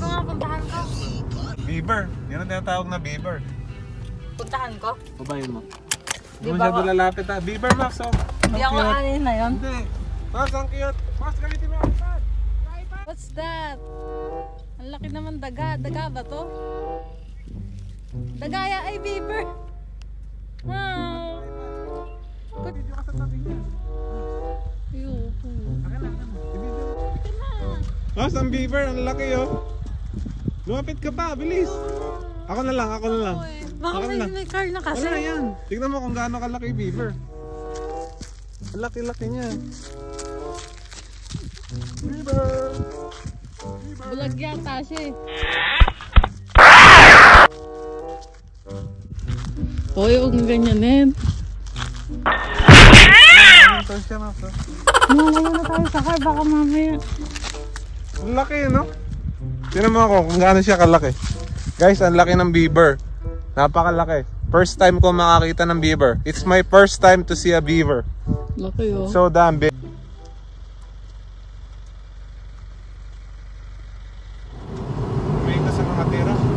ko nga, puntahan ko. Beaver. Yan ang tinatawag na beaver. Puntahan ko. Babayin mo. Di Hindi mo ba siya ako- lalapit ha. Beaver Max oh. Hindi Ang ako anin na yun. Hindi. Max, ang cute. Max, gamitin mo ang iPad. What's that? Ang laki naman daga. Daga ba to? Dagaya ay beaver. Ah. Video ka sa tabi niya. Ayoko. Akin mo. Max, ang beaver. Ang laki oh. Lumapit ka pa. Bilis. Ako na lang, ako na lang. Baka Ako may, na. may car na kasi. Wala yan. Tignan mo kung gaano kalaki yung beaver. Laki-laki niya. Beaver! Bulag yata siya eh. Hoy, huwag nga ganyanin. Na. Mawala na tayo sa car, baka mamaya. Laki, no? Tinan mo ako kung gaano siya kalaki. Guys, ang laki ng beaver. Napakalaki. First time ko makakita ng beaver. It's my first time to see a beaver. Laki oh. So damn big. May sa mga tira.